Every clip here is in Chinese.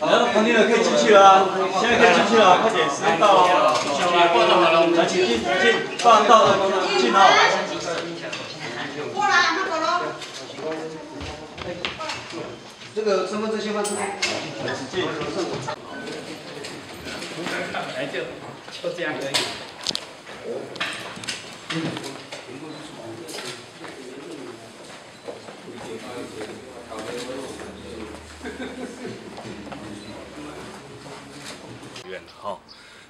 然后旁边的可以进去了，现在可以进去了，快点，时间到了。来，请进，请进，放到了，进哦。过来，那个喽。这个身份证先放这边。请进。来就就这样可以。远哈，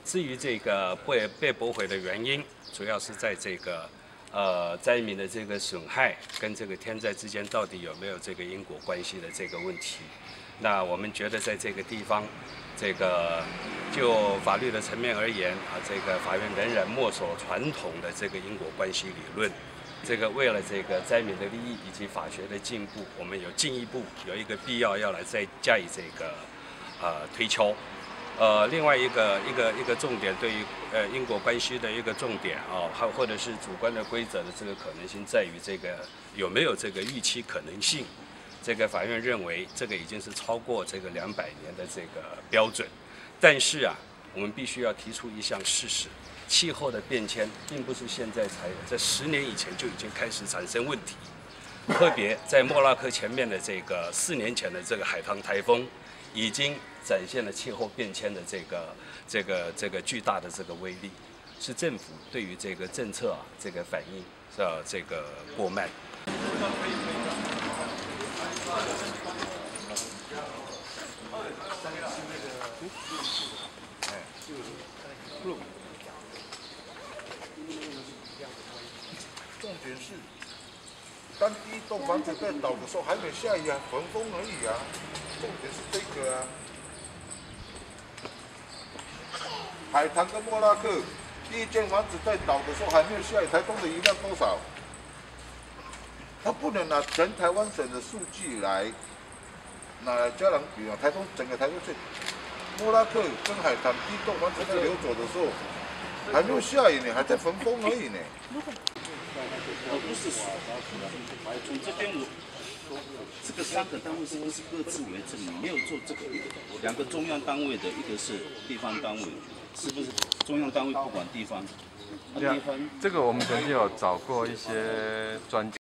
至于这个被被驳回的原因，主要是在这个呃灾民的这个损害跟这个天灾之间到底有没有这个因果关系的这个问题。那我们觉得在这个地方，这个就法律的层面而言啊，这个法院仍然墨守传统的这个因果关系理论。这个为了这个灾民的利益以及法学的进步，我们有进一步有一个必要要来再加以这个呃推敲。呃，另外一个一个一个重点，对于呃因果关系的一个重点啊，还或者是主观的规则的这个可能性，在于这个有没有这个预期可能性。这个法院认为这个已经是超过这个两百年的这个标准，但是啊，我们必须要提出一项事实：气候的变迁并不是现在才有，在十年以前就已经开始产生问题。特别在莫拉克前面的这个四年前的这个海棠台风，已经展现了气候变迁的这个这个这个巨大的这个威力，是政府对于这个政策啊这个反应是这个过慢。重点是，当第一栋房子在倒的时候还没下雨啊，焚风而已啊。重点是这个啊，海棠跟莫拉克第一间房子在倒的时候还没有下雨，台风的雨量多少？他不能拿全台湾省的数据来拿来加人比啊。台风整个台东县，莫拉克跟海棠第一栋房子在流走的时候还没有下雨呢，还在焚风而已呢。而不是从这边我这个三个单位是不是各自为政？你没有做这个两个中央单位的，一个是地方单位，是不是中央单位不管地方？地方这个我们曾经有找过一些专家。